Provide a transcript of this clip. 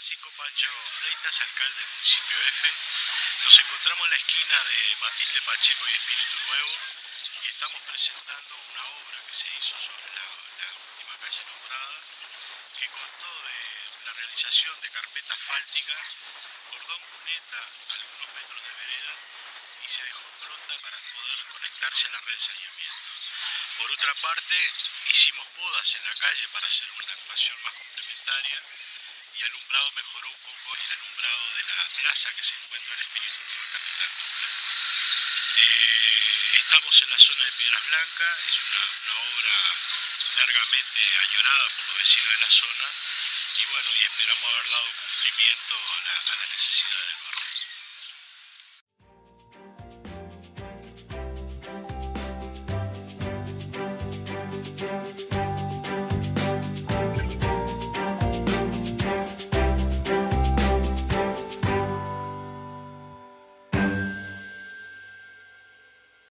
Francisco Pacho Fleitas, alcalde del municipio F. Nos encontramos en la esquina de Matilde Pacheco y Espíritu Nuevo y estamos presentando una obra que se hizo sobre la, última calle nombrada que constó de la realización de carpeta asfáltica, cordón cuneta, algunos metros de vereda y se dejó pronta para poder conectarse a la red de saneamiento. Por otra parte, hicimos podas en la calle para hacer una actuación más complementaria y alumbrado mejoró un poco el alumbrado de la plaza que se encuentra en Espíritu Nuevo, Capital Tula. Eh, estamos en la zona de Piedras Blancas, es una, obra largamente añorada por los vecinos de la zona y bueno, y esperamos haber dado cumplimiento a la, a la necesidad del.